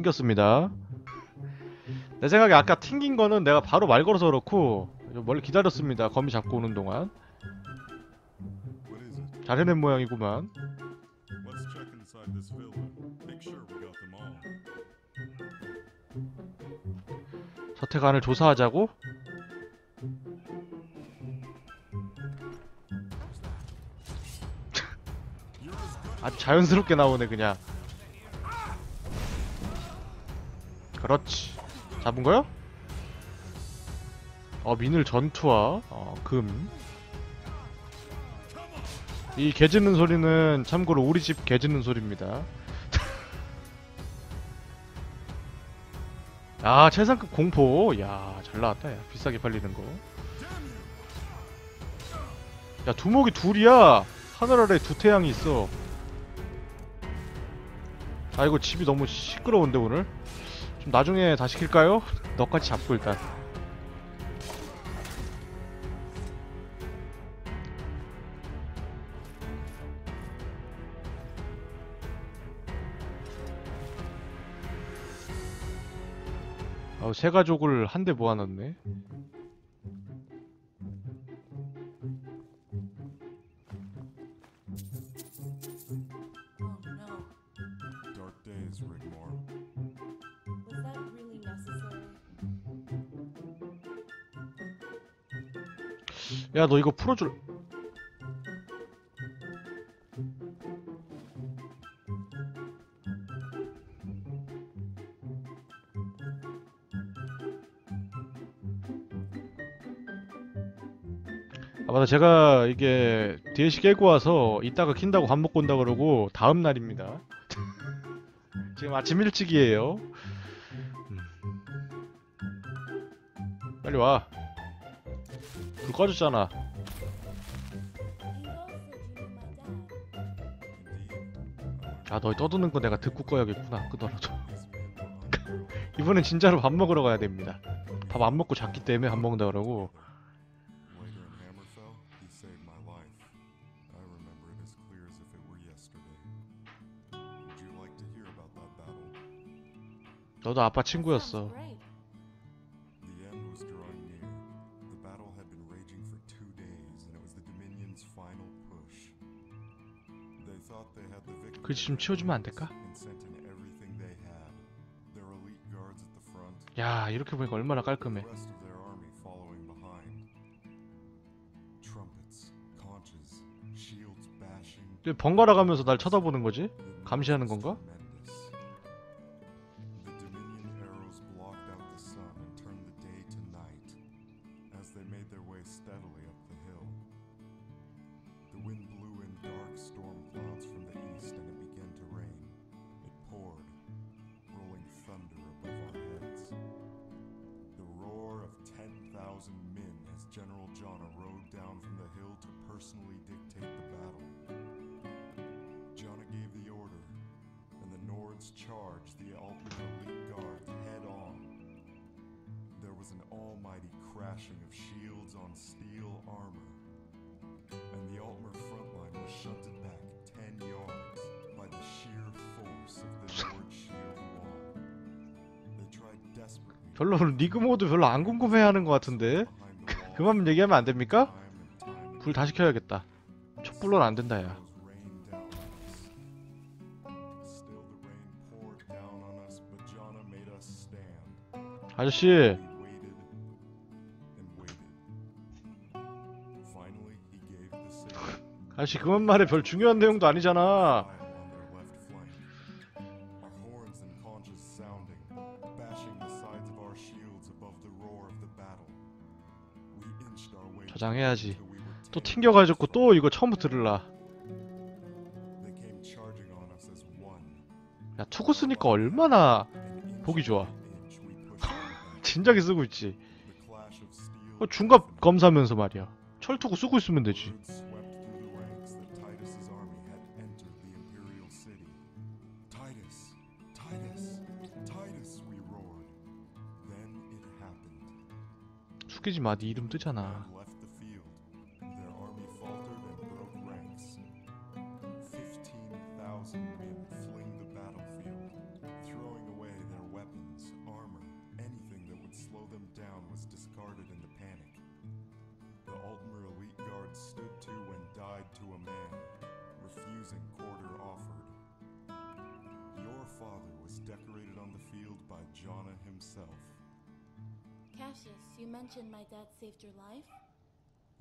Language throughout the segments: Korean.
튕겼습니다. 내 생각에 아까 튕긴 거는 내가 바로 말 걸어서 그렇고 좀 멀리 기다렸습니다. 거미 잡고 오는 동안? 잘 해낸 모양이구만. All. 서태관을 조사하자고? 아주 자연스럽게 나오네 그냥 그렇지 잡은 거요? 어 민을 전투화 어, 금. 이 개 짖는 소리는 참고로 우리 집 개 짖는 소리입니다. 아 최상급 공포 야 잘 나왔다 야 비싸게 팔리는 거. 야 두목이 둘이야 하늘 아래 두 태양이 있어. 아 이거 집이 너무 시끄러운데 오늘 좀 나중에 다시 킬까요? 너까지 잡고 일단. 아우 새 가족을 한 대 모아놨네. 야 너 이거 풀어줄. 아 맞아 제가 이게 DLC 깨고 와서 이따가 킨다고 밥 먹고 온다 그러고 다음 날입니다. 지금 아침 일찍이에요. 음. 빨리 와. 불 꺼졌잖아. He also cheated my dad. Indeed. 아, 너 떠드는 거 내가 듣고 꺼야겠구나. 끄더라도. 이번엔 진짜로 밥 먹으러 가야 됩니다. 밥 안 먹고 잤기 때문에 밥 먹는다 그러고. 너도 아빠 친구였어. Victory. 글씨 좀 치워주면 안 될까? 야, 이렇게 보니까 얼마나 깔끔해. 번갈아 가면서 날 쳐다보는 거지? 감시하는 건가? 10,000 men as General Jana rode down from the hill to personally dictate the battle. Jana gave the order, and the Nords charged the Altman elite guards head on. There was an almighty crashing of shields on steel armor, 별로 리그 모드 별로 안 궁금해하는 것 같은데. 그만 얘기하면 안 됩니까? 불 다시 켜야겠다. 촛불로는 안 된다 야. 아저씨. 아저씨 그만 말해. 별 중요한 내용도 아니잖아. 저장해야지. 또10 튕겨가지고 또 이거 처음부터 one. 야 투구 쓰니까 얼마나 보기 좋아. 진작에 쓰고 있지. 어, 중갑 검사면서 말이야. 철투구 쓰고 있으면 되지. 숙이지 마. 네 이름 뜨잖아. by Jonna himself. Cassius, you mentioned my dad saved your life?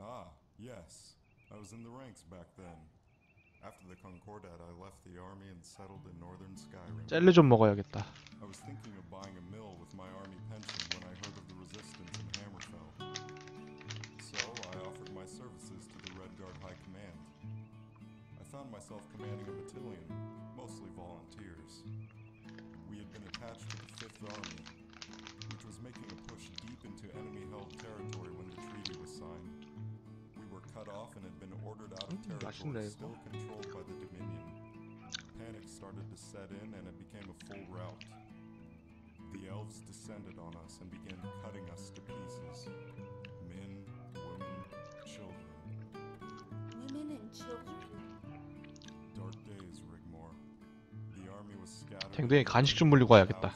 Ah, yes. I was in the ranks back then. After the Concordat, I left the army and settled in northern Skyrim. 젤리 좀 먹어야겠다. I was thinking of buying a mill with my army pension when I heard of the resistance in Hammerfell. So I offered my services to the Redguard High Command. I found myself commanding a battalion, mostly volunteers. attached to the Fifth Army, which was making a push deep into enemy-held territory when the treaty was signed. We were cut off and had been ordered out of mm, territory still controlled by the Dominion. Panic started to set in and it became a full rout. The elves descended on us and began cutting us to pieces. Men, women, children. Women and children? 댕댕이 간식 좀 물리고 와야겠다.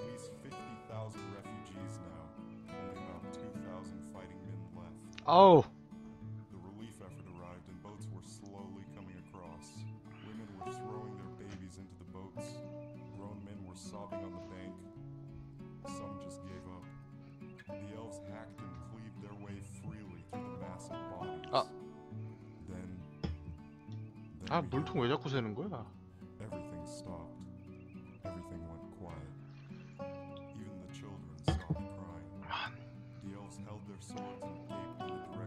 at least 50,000 refugees now, only about 2,000 fighting men left. 아우 The relief effort arrived and boats were slowly coming across. Women were throwing their babies into the boats. Grown men were sobbing on the bank. Some just gave up. The elves hacked and cleaved their way freely through the massive bodies. Ah. Then, then 아 we 물통 왜 자꾸 새는 거야?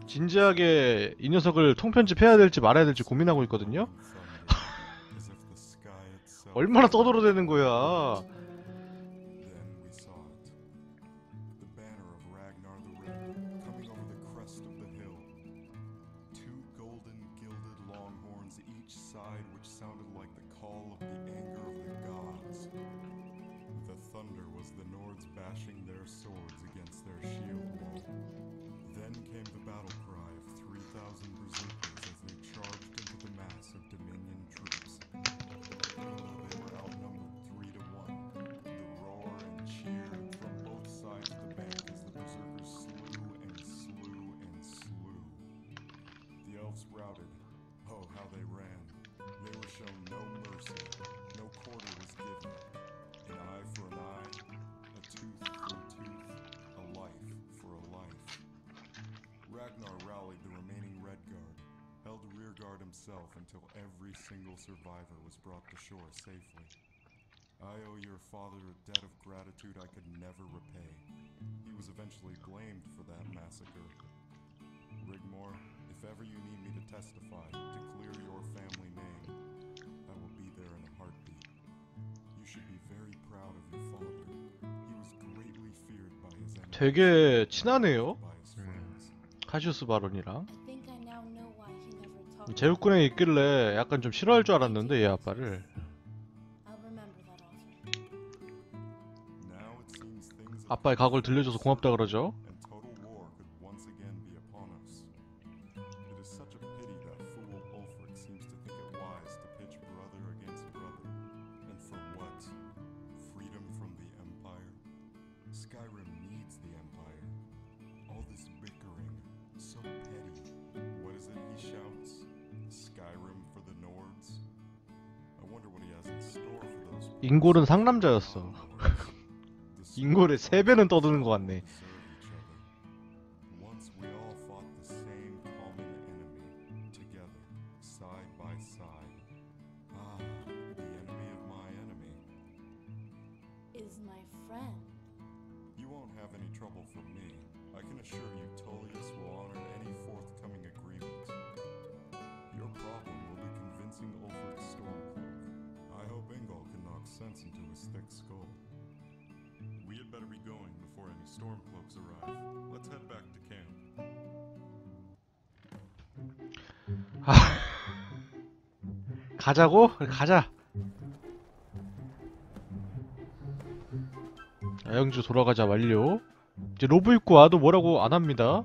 진지하게 이 녀석을 통편집해야 될지 말아야 될지 고민하고 있거든요. 얼마나 거야? Of the anger thunder was the Nords bashing their swords against their shield wall. Then came the battle cry of 3,000 berserkers held rearguard himself until every single survivor was brought to shore safely. I owe your father a debt of gratitude I could never repay. He was eventually blamed for that massacre. Rigmore, if ever you need me to testify, to clear your family name, I will be there in a heartbeat. You should be very proud of your father. He was greatly feared by his enemies. 되게 친하네요. by his 음. friends. 카시우스 바론이랑 제육군에 있길래 약간 좀 싫어할 줄 알았는데 얘 아빠를 아빠의 각오를 들려줘서 고맙다 그러죠. and 인골은 상남자였어. 인골의 세 배는 떠드는 것 같네. once into his thick skull. We had better be going before any stormcloaks arrive. Let's head back to camp. 아, 가자고? 가자. 야영주 돌아가자 완료. 이제 로브 입고 와도 뭐라고 안 합니다.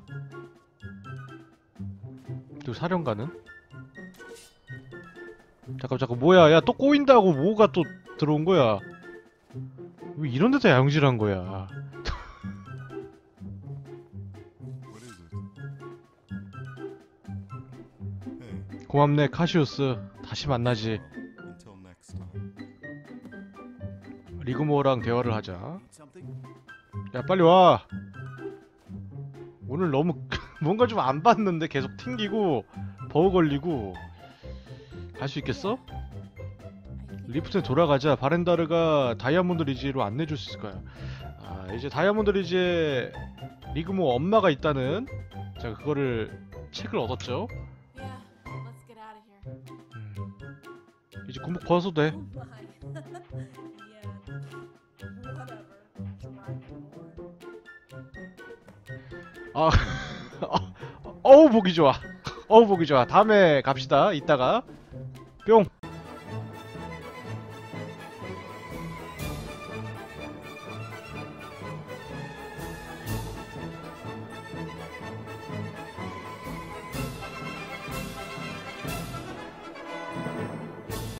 또 사령관은? 잠깐 잠깐 뭐야 야 또 꼬인다고 뭐가 또 들어온 거야 왜 이런 데서 야영질한 거야 고맙네 카시오스 다시 만나지. 리그모어랑 대화를 하자? 야 빨리 와 오늘 너무 뭔가 좀 안 봤는데 계속 튕기고 버그 걸리고 갈 수 있겠어? 리프트에 돌아가자 바렌다르가 다이아몬드 리지로 안내줄 수 있을 거야 아 이제 다이아몬드 리지에 리그모 엄마가 있다는 제가 그거를 책을 얻었죠. 음. 이제 군복 벗어도 돼 Oh my. yeah. Whatever. Dragon Lord. 아, 어우 보기 좋아. 어우 보기 좋아. 다음에 갑시다. 이따가